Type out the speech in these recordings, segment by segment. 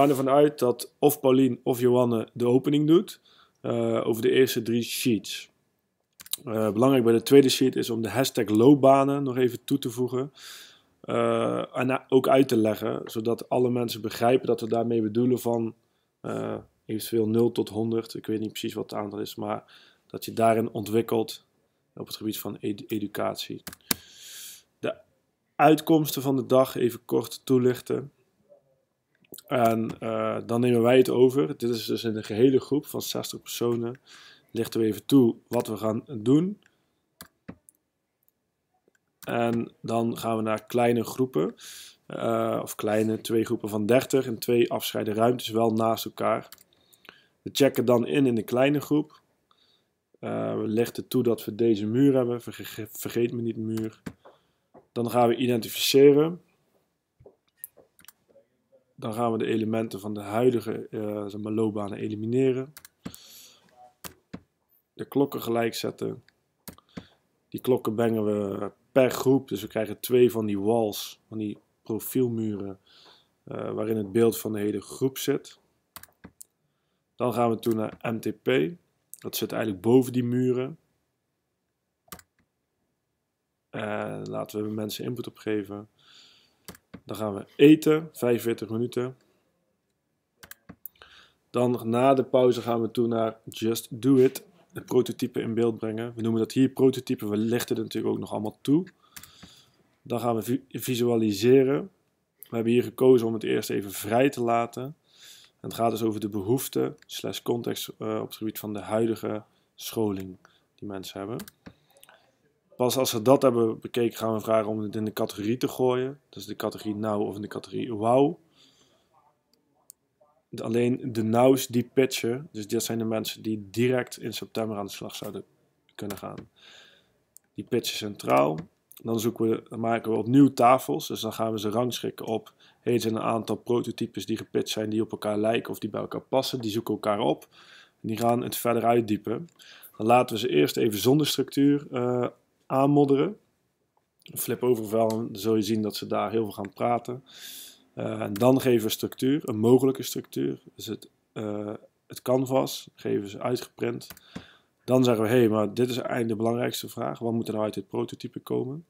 gaan ervan uit dat of Paulien of Johanne de opening doet uh, over de eerste drie sheets. Uh, belangrijk bij de tweede sheet is om de hashtag loopbanen nog even toe te voegen. Uh, en ook uit te leggen, zodat alle mensen begrijpen dat we daarmee bedoelen van eventueel 0 tot 100. Ik weet niet precies wat het aantal is, maar dat je daarin ontwikkelt op het gebied van educatie. De uitkomsten van de dag even kort toelichten. En uh, dan nemen wij het over. Dit is dus in een gehele groep van 60 personen. Lichten we even toe wat we gaan doen. En dan gaan we naar kleine groepen. Uh, of kleine, twee groepen van 30 en twee afscheiden ruimtes wel naast elkaar. We checken dan in in de kleine groep. Uh, we lichten toe dat we deze muur hebben. Vergeet, vergeet me niet muur. Dan gaan we identificeren. Dan gaan we de elementen van de huidige uh, loopbanen elimineren. De klokken gelijk zetten. Die klokken brengen we per groep. Dus we krijgen twee van die walls, van die profielmuren, uh, waarin het beeld van de hele groep zit. Dan gaan we toe naar MTP. Dat zit eigenlijk boven die muren. En laten we mensen input opgeven. Dan gaan we eten, 45 minuten. Dan na de pauze gaan we toe naar Just Do It, het prototype in beeld brengen. We noemen dat hier prototype, we lichten het natuurlijk ook nog allemaal toe. Dan gaan we visualiseren. We hebben hier gekozen om het eerst even vrij te laten. Het gaat dus over de behoeften slash context uh, op het gebied van de huidige scholing die mensen hebben. Pas als we dat hebben bekeken gaan we vragen om het in de categorie te gooien. Dus de categorie now of in de categorie wow. Alleen de nows die pitchen, dus dat zijn de mensen die direct in september aan de slag zouden kunnen gaan. Die pitchen centraal. Dan, zoeken we, maken we opnieuw tafels, dus dan gaan we ze rangschikken op. Hey, er zijn een aantal prototypes die gepitcht zijn die op elkaar lijken of die bij elkaar passen. Die zoeken elkaar op en die gaan het verder uitdiepen. Dan laten we ze eerst even zonder structuur uh, aanmodderen. Flip overval, zul je zien dat ze daar heel veel gaan praten. Uh, en dan geven we structuur, een mogelijke structuur. Dus het, uh, het canvas geven ze uitgeprint. Dan zeggen we, hé, hey, maar dit is eigenlijk de belangrijkste vraag. Wat moet er nou uit dit prototype komen?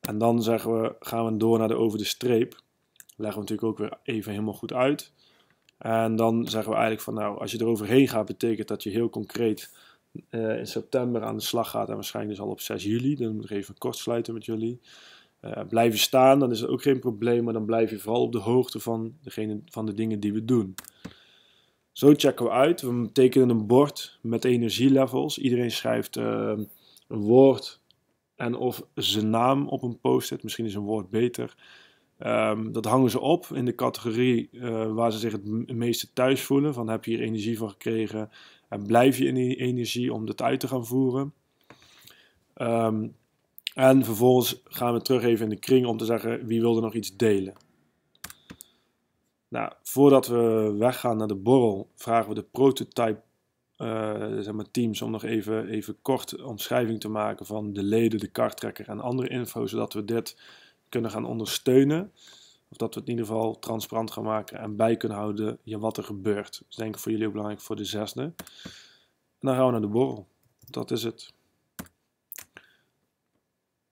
En dan zeggen we, gaan we door naar de over de streep. Leggen we natuurlijk ook weer even helemaal goed uit. En dan zeggen we eigenlijk van, nou, als je er overheen gaat, betekent dat je heel concreet in september aan de slag gaat. En waarschijnlijk dus al op 6 juli. Dan moet ik even kort sluiten met jullie. Uh, blijven staan, dan is het ook geen probleem. Maar dan blijf je vooral op de hoogte van, degene, van de dingen die we doen. Zo checken we uit. We tekenen een bord met energielevels. Iedereen schrijft uh, een woord en of zijn naam op een post-it. Misschien is een woord beter. Um, dat hangen ze op in de categorie uh, waar ze zich het meeste thuis voelen. Van heb je hier energie van gekregen en blijf je in die energie om het uit te gaan voeren. Um, en vervolgens gaan we terug even in de kring om te zeggen wie wil er nog iets delen. Nou, voordat we weggaan naar de borrel, vragen we de prototype uh, zeg maar teams om nog even, even kort omschrijving te maken van de leden, de karttrekker en andere info, zodat we dit kunnen gaan ondersteunen. Of dat we het in ieder geval transparant gaan maken en bij kunnen houden ja, wat er gebeurt. Dat is denk ik voor jullie ook belangrijk voor de zesde. En dan gaan we naar de borrel. Dat is het.